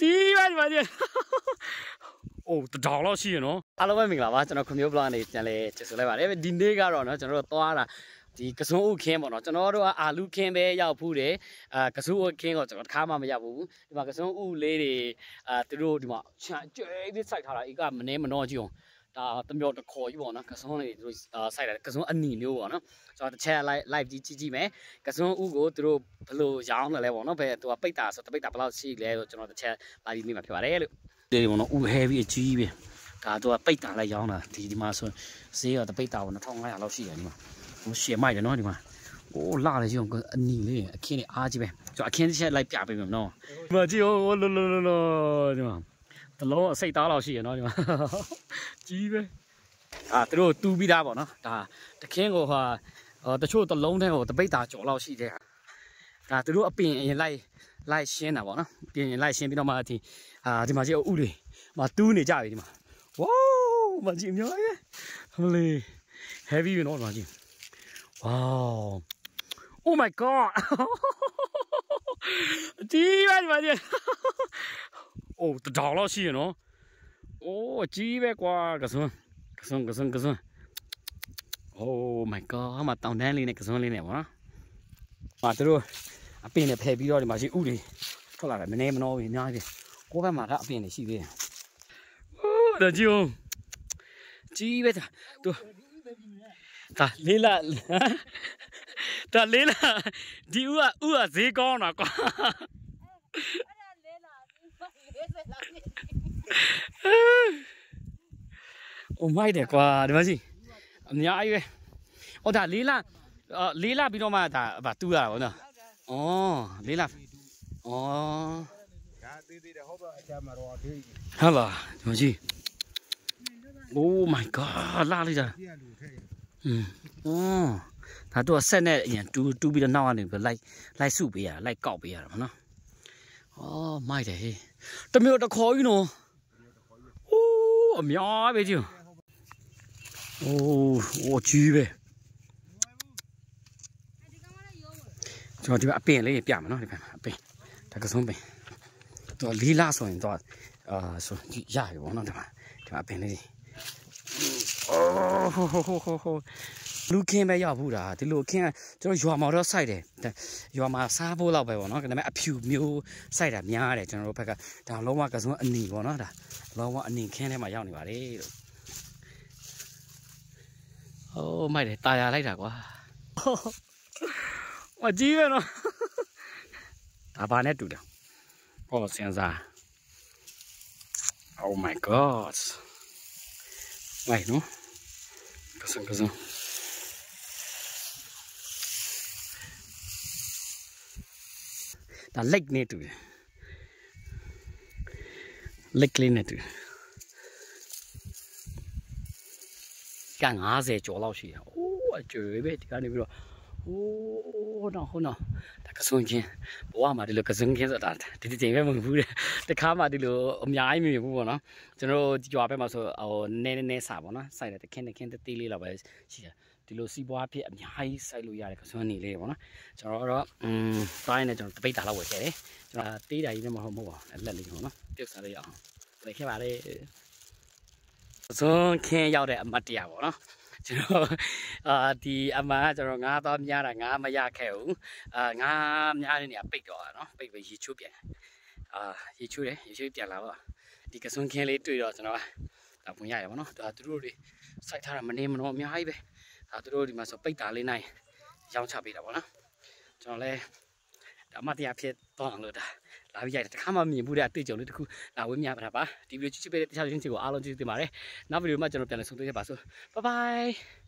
ဒီပါဒီပါဒီအိုးတဒေါင်လောက်ရှိရနော်အားလုံးပဲမင်္ဂလာပါကျွန်တော်ခွန်မျိုး blog နေပြန်လဲကျေဆိုလိုက်ပါတယ်ဒီနေ့ကတော့နော်ကျွန်တော်တို့သွားတာဒီကစုံဥခင်းပေါ့နော်ကျွန်တော်တို့ကအာလူခင်းပဲရောက်ဖူးတယ်အာကစုံဥခင်းကိုကျွန်တော်တစ်ခါမှမရောက်ဘူးဒီမှာကစုံဥလေးတွေအာသူတို့ဒီမှာချန်ကျွဲပြီးစိုက်ထားတာအေကမနေမနှောကြည့်အောင် ဒါတမျိုးတခေါ်ကြီးပေါ့နော်ကစုံလေးသူတို့စိုက်တာကစုံအနီမျိုးပေါ့နော်ကျွန်တော်တစ်ချက် live live ကြီးကြည့်ကြည့်မယ်ကစုံဥကိုသူတို့ဘယ်လိုရောင်းလဲလဲပေါ့နော်ဘယ်သူကပိတ်တာဆိုတပိတ်တာဘယ်လောက်ရှိလဲဆိုကျွန်တော်တစ်ချက် live နေမှာဖြစ်ပါတယ်လို့ဒီပေါ့နော်ဥ heavy အကြီးပဲဒါသူကပိတ်တာလည်းရောင်းတာဒီဒီမှာဆိုဈေးကတပိတ်တာကို2500လောက်ရှိတယ်ဒီမှာဟိုရှေ့မိုက်တယ်နော်ဒီမှာโอ้လာတယ်ကြီးအနီလေးအခင်းလေးအားကြီးပဲကျွန်တော်အခင်းတစ်ချက်လိုက်ပြပေးမယ်နော်ဒီမှာကြည့်ဟိုလောလောလောဒီမှာ တလုံးအစိတ်သားလောက်ရှိရနော်ဒီမှာကြီးပဲအာသူတို့တူးပြီးသားပေါ့နော်ဒါတခင်းကိုဟာတချို့တလုံးတဲ့ဟိုတပိတ်တာကြော်လောက်ရှိတဲ့ဒါသူတို့အပင်အရင်လိုက်လိုက်ရှင်းတာပေါ့နော်ပြင်ရင်လိုက်ရှင်းပြီးတော့မှဒီအာဒီမှာကြည့်ဥတွေမတူးနေကြပြီဒီမှာဝေါမကြည့်အများကြီးဟိုလေ heavy ပဲနော်ဒီမှာကြည့် wow oh my god ဒီပါဒီပါဒီ အိုးတဒေါင်လောက်ရှိရနော်အိုးကြီးပဲကွာကစွန်းကစွန်းကစွန်းကစွန်း oh my god အမတောင်တန်းလေးနဲ့ကစွန်းလေးနဲ့ပေါ့နော်။ဟာတို့အပင်နဲ့ဖယ်ပြီးတော့ဒီမှာရှိဥတွေထွက်လာတယ်မနေမနှောဘူးအများကြီးကိုဘက်မှာကအပင်တွေရှိသေးတယ်။ဟိုးဒါကြည့်အောင်ကြီးပဲဒါတို့ဒါလေးလာဒါလေးလာဒီဥကဥကဈေးကောင်းတာကွာ အိုမိုက်တယ်ကွာဒီမှာရှိအများကြီးပဲဟောဒါလေးလာလေးလာပြီးတော့မှဒါဗာတူးရတာဗောနော်ဩလေးလာဩဒါသေးသေးတယ်ဟုတ်ပါအချမ်းမှာတော့သေးတယ်ဟာလာဒီမှာရှိ Oh my god လာလိုက်တာอืมอ๋อဒါတော့ဆက်နဲ့အရင်တူးတူးပြီးတော့နောက်ကနေပြီးလိုက်လိုက်စုပေးရတာလိုက်ကောက်ပေးရတာမနော် အော်မိုက်တယ်ဟေးတမျိုးတခေါ်ကြီးနော်အိုးအများပဲကြီးအိုးဟိုကြီးပဲကျွန်တော်ဒီမှာအပင်လေးပြမယ်နော်ဒီဘက်မှာအပင်ဒါကစုံပင်တော့လီလာဆိုရင်တော့အာဆိုရပြီပေါ့နော်ဒီမှာဒီမှာအပင်လေးအိုးဟိုဟိုဟိုဟို လူခင်းပဲရောက်ဘူးတာဒီလိုခင်းကျွန်တော်ရွာမှာတော့စိုက်တယ်ရွာမှာစားဖို့လောက်ပဲပေါ့နော်ဒါပေမဲ့အဖြူမျိုးစိုက်တာများတယ်ကျွန်တော်တို့ဘက်ကဒါလုံးဝကစုံအနီပေါ့နော်ဒါလုံးဝအနီခင်းထဲမှာရောက်နေပါလေလို့ဟိုးမိုက်တယ်ตายရလိုက်တာကွာမကြည့်ရနော်ဒါဘာနဲ့တူတယ်ဟောစင်စား Oh my god မိုက်နော်က ဒါလက်နဲ့တူတယ်လက်ကလေးနဲ့တူက90ကျော်လောက်ရှိတယ်။အိုးအကျွေးပဲဒီကနေပြီးတော့ဟိုးတော့ဟိုတော့ဒါကစွန်ချင်းဘဝမှာဒီလိုကစွန်ချင်းဆိုတာဒီဒီချိန်ပဲမဟုတ်ဘူးတဲ့တခါမှဒီလိုအများကြီးမမြင်ဘူးပေါ့နော်ကျွန်တော်တို့ကြွားဘက်မှာဆိုဟိုနည်းနည်းနည်းစာပေါ့နော်စိုက်တယ်တခင်းတခင်းတေးလေးလောက်ပဲရှိတယ် ဒီလိုစီးပွားဖြစ်အများကြီးစိုက်လို့ရတယ်ကစွန်နေလေးပေါ့နော်ကျွန်တော်တော့อืมတိုင်းနဲ့ကျွန်တော်တပိတ်တာလောက်ဝယ်ခဲ့တယ်ကျွန်တော်တေးတာကြီးလည်းမဟုတ်မဟုတ်ပါလက်လေးပေါ့နော်ပြုတ်စားလေးအောင်ဝယ်ခဲ့ပါလေစွန်ခင်းရောက်တဲ့အမတ်တရားပေါ့နော်ကျွန်တော်အာဒီအမှန်ကကျွန်တော်ငါးသွားများတာငါးမရခဲ့ဘူးအာငါးများတဲ့နေရာပိတ်တော့တာနော်ပိတ်ပြီးရေချိုးပြန်အာရေချိုးတယ်ရေချိုးပြန်လာတော့ဒီကစွန်ခင်းလေးတွေ့တော့ကျွန်တော်ဒါဝင်ရတယ်ဗောနော်ဒါသူတို့တွေစိုက်ထားတာမနေမတော့အများကြီးပဲ ဒါသူတို့ဒီမှာဆိုပိတ်တာလေးနိုင်ရောင်းချပေးတာဗောနော်ကျွန်တော်လဲဒါမှတရားဖြစ်တော့အောင်လို့ဒါလာပြီးရိုက်တယ်တခါမှမြင်ဘူးတဲ့အတွေ့အကြုံလေးတစ်ခုလာဝင်းများပါတာပါဒီဗီဒီယိုကြည့်ကြည့်ပေးတဲ့တခြားချင်းချင်းကိုအားလုံးကျေးဇူးတင်ပါတယ်နောက်ဗီဒီယိုမှာကျွန်တော်ပြန်လည်ဆုံတွေ့ရပါစို့ဘိုင်ဘိုင်